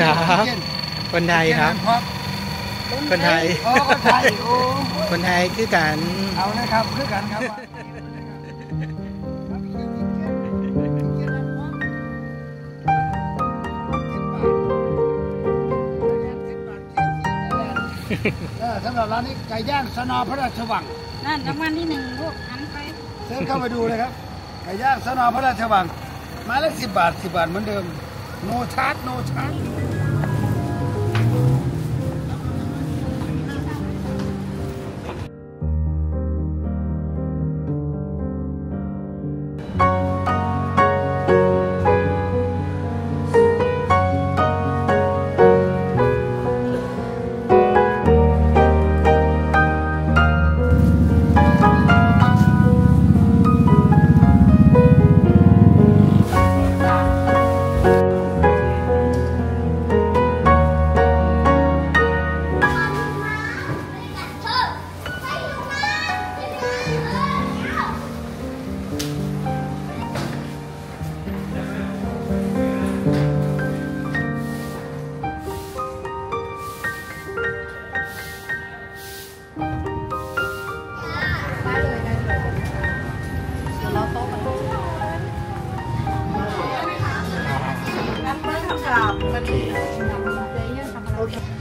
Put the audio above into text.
ครับ คนไทยครับครับคนไทยโอ้คนไทยโอ้คนไทยคือกันเอาเลยครับคือกันครับเออสำหรับร้านนี้ไก่ย่างสนอพระราชวัง นั่นรางวัลที่หนึ่งลูกหันไปเชิญเข้ามาดูเลยครับ ไก่ย่างสนอพระราชวังไม้ละสิบบาทสิบบาทเหมือนเดิม No chat, no chat. Okay. Okay.